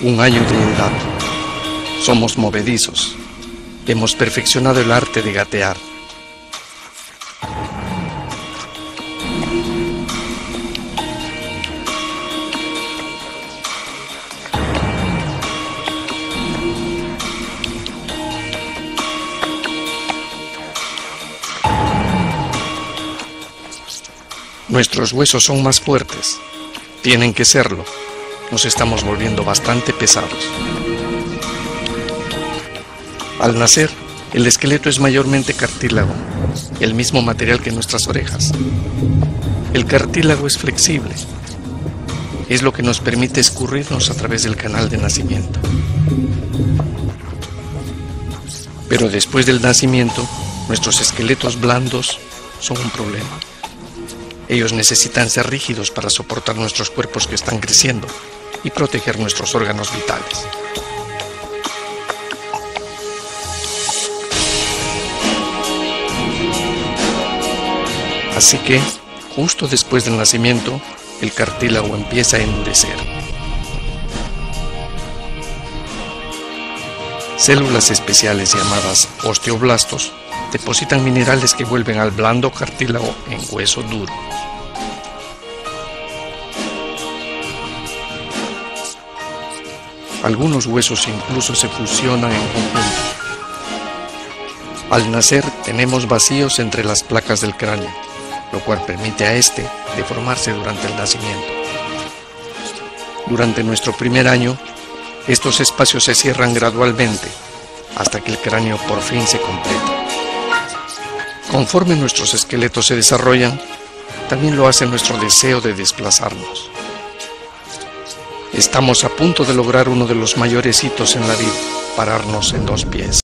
un año de edad. Somos movedizos. Hemos perfeccionado el arte de gatear. Nuestros huesos son más fuertes. Tienen que serlo. Nos estamos volviendo bastante pesados. Al nacer, el esqueleto es mayormente cartílago, el mismo material que nuestras orejas. El cartílago es flexible. Es lo que nos permite escurrirnos a través del canal de nacimiento. Pero después del nacimiento, nuestros esqueletos blandos son un problema. Ellos necesitan ser rígidos para soportar nuestros cuerpos que están creciendo y proteger nuestros órganos vitales. Así que, justo después del nacimiento, el cartílago empieza a endurecer. Células especiales llamadas osteoblastos depositan minerales que vuelven al blando cartílago en hueso duro. Algunos huesos incluso se fusionan en conjunto. Al nacer tenemos vacíos entre las placas del cráneo, lo cual permite a este deformarse durante el nacimiento. Durante nuestro primer año, estos espacios se cierran gradualmente hasta que el cráneo por fin se completa. Conforme nuestros esqueletos se desarrollan, también lo hace nuestro deseo de desplazarnos. Estamos a punto de lograr uno de los mayores hitos en la vida, pararnos en dos pies.